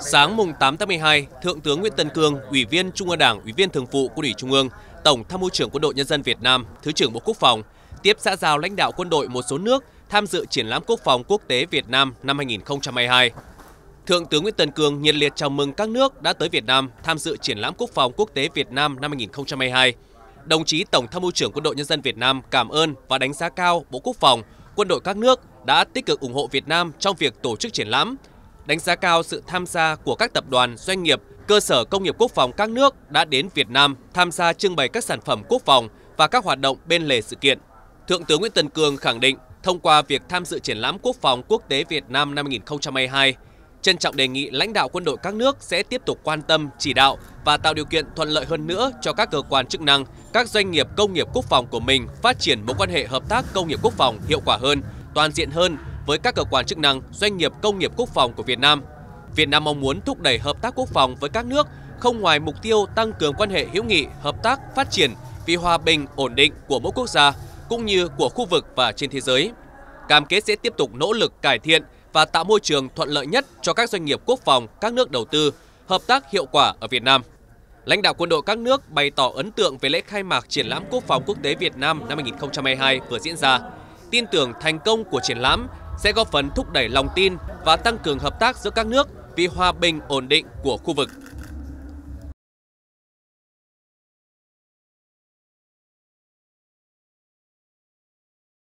Sáng mùng 8 tháng 12, Thượng tướng Nguyễn Tân Cương, Ủy viên Trung ương Đảng, Ủy viên Thường vụ Quân ủy Trung ương, Tổng Tham mưu trưởng Quân đội Nhân dân Việt Nam, Thứ trưởng Bộ Quốc phòng tiếp xã giao lãnh đạo quân đội một số nước tham dự triển lãm quốc phòng quốc tế Việt Nam năm 2022. Thượng tướng Nguyễn Tân Cương nhiệt liệt chào mừng các nước đã tới Việt Nam tham dự triển lãm quốc phòng quốc tế Việt Nam năm 2022. Đồng chí Tổng Tham mưu trưởng Quân đội Nhân dân Việt Nam cảm ơn và đánh giá cao Bộ Quốc phòng, quân đội các nước đã tích cực ủng hộ Việt Nam trong việc tổ chức triển lãm, đánh giá cao sự tham gia của các tập đoàn, doanh nghiệp, cơ sở công nghiệp quốc phòng các nước đã đến Việt Nam tham gia trưng bày các sản phẩm quốc phòng và các hoạt động bên lề sự kiện. Thượng tướng Nguyễn Tân Cương khẳng định, thông qua việc tham dự triển lãm quốc phòng quốc tế Việt Nam năm 2022, trân trọng đề nghị lãnh đạo quân đội các nước sẽ tiếp tục quan tâm, chỉ đạo và tạo điều kiện thuận lợi hơn nữa cho các cơ quan chức năng, các doanh nghiệp công nghiệp quốc phòng của mình phát triển mối quan hệ hợp tác công nghiệp quốc phòng hiệu quả hơn, toàn diện hơn với các cơ quan chức năng, doanh nghiệp công nghiệp quốc phòng của Việt Nam. Việt Nam mong muốn thúc đẩy hợp tác quốc phòng với các nước không ngoài mục tiêu tăng cường quan hệ hữu nghị, hợp tác, phát triển vì hòa bình, ổn định của mỗi quốc gia cũng như của khu vực và trên thế giới. Cam kết sẽ tiếp tục nỗ lực cải thiện và tạo môi trường thuận lợi nhất cho các doanh nghiệp quốc phòng, các nước đầu tư, hợp tác hiệu quả ở Việt Nam. Lãnh đạo quân đội các nước bày tỏ ấn tượng về lễ khai mạc triển lãm quốc phòng quốc tế Việt Nam năm 2022 vừa diễn ra, tin tưởng thành công của triển lãm sẽ góp phần thúc đẩy lòng tin và tăng cường hợp tác giữa các nước vì hòa bình, ổn định của khu vực.